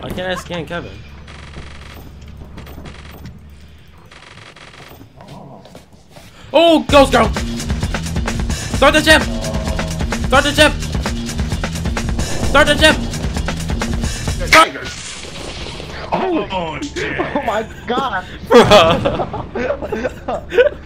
Why can't I scan Kevin? Oh, Ghost Girl! Start the ship! Start the ship! Start the ship! Start! Oh, Oh my god!